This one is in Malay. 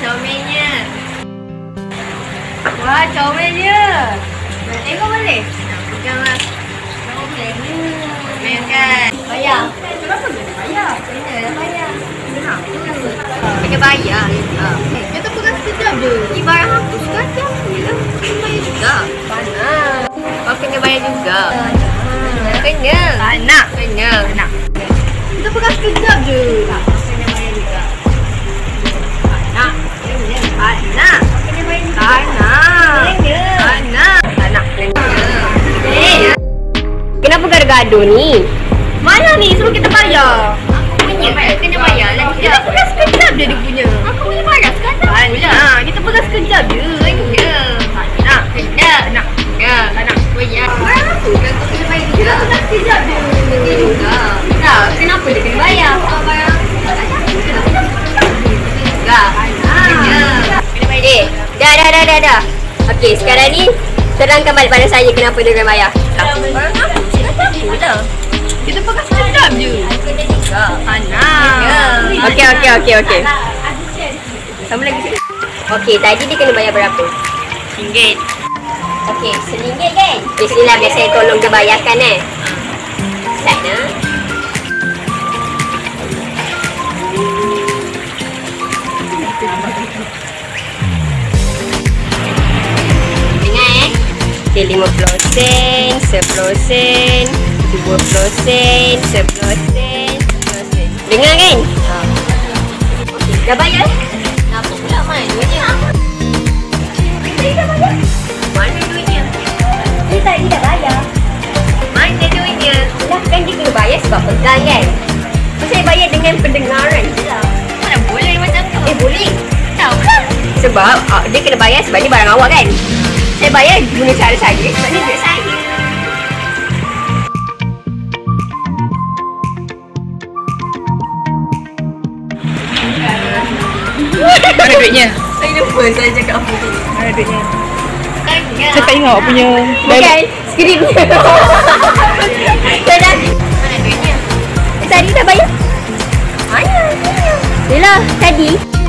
comelnya. Wah, comelnya. Nak tengok boleh? Nak pegang lah. Comelnya. Comel kan? Bayar. Kenapa kena bayar? Kena lah bayar. Kenapa? Kena bayar juga. Eh, kita pegang sekejap je. Ni barang hapus kan? Kena bayar juga. Mana? Kau kena bayar juga. Kena. Tak nak. Kena. Kenapa gaduh-gaduh ni? Mana ni? Suruh kita bayar. Aku punya. Kena bayar lah. Kita pegang sekejap je dia punya. Aku punya bayar. Kita pegang sekejap je. Kena. Tak nak. Kena. Nak. Kena. Tak nak. Bayar. Barang aku kan kau kena bayar. Kita pegang sekejap je. Kena juga. Tak. Kenapa dia kena bayar? Barang. Tak nak. Kena. Juga. Kena. Kena bayar. Eh, dah dah dah dah dah. Okey, sekarang ni terangkan balik pada saya kenapa dia kena bayar. Barang aku. Aku lah. Kita pegang sekejap je. Kena juga. Anak. Okey, okey, okey, okey. Sama lagi sikit. Okey, tadi dia kena bayar berapa? Singgit. Okey, seringgit kan? Lah biar saya tolong dia bayarkan eh. Start nah. Dengar Okey, 50 sen, 10 sen, 20 sen, 10 sen, 10 sen. Dengar kan? Ha. Okey, dah bayar? Kenapa pula main duitnya? Mana duitnya? Ni tadi dah bayar. Mana duitnya? Lah kan dia kena bayar sebab pegang kan. Saya bayar dengan pendengaran je lah. Mana boleh macam tu? Eh boleh. tahu kan? Sebab uh, dia kena bayar sebab ni barang awak kan. Saya bayar guna cara saya Mana duitnya? Saya lupa saya cakap apa tadi. Mana duitnya? Saya tak ingat punya Bukan, okay, skrip Dah dah Mana duitnya? Tadi dah bayar? Mana? Yelah, tadi